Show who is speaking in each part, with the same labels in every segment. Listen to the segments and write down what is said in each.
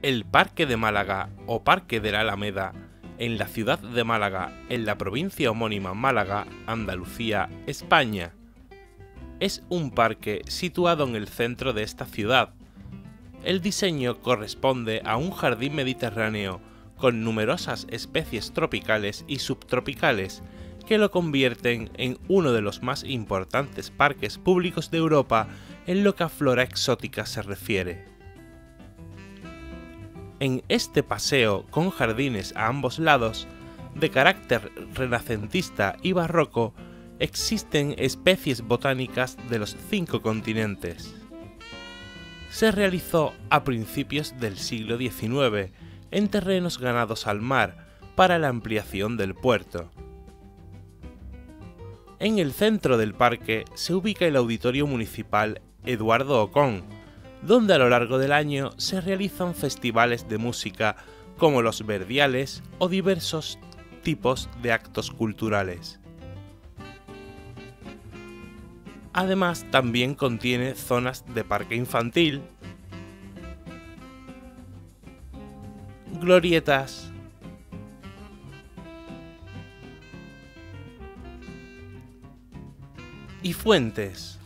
Speaker 1: El Parque de Málaga o Parque de la Alameda, en la ciudad de Málaga, en la provincia homónima Málaga, Andalucía, España. Es un parque situado en el centro de esta ciudad. El diseño corresponde a un jardín mediterráneo con numerosas especies tropicales y subtropicales que lo convierten en uno de los más importantes parques públicos de Europa en lo que a flora exótica se refiere. En este paseo con jardines a ambos lados, de carácter renacentista y barroco, existen especies botánicas de los cinco continentes. Se realizó a principios del siglo XIX en terrenos ganados al mar para la ampliación del puerto. En el centro del parque se ubica el Auditorio Municipal Eduardo Ocón, donde a lo largo del año se realizan festivales de música como los verdiales o diversos tipos de actos culturales. Además, también contiene zonas de parque infantil, glorietas, y fuentes.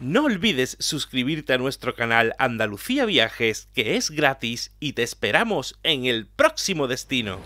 Speaker 1: No olvides suscribirte a nuestro canal Andalucía Viajes, que es gratis y te esperamos en el próximo destino.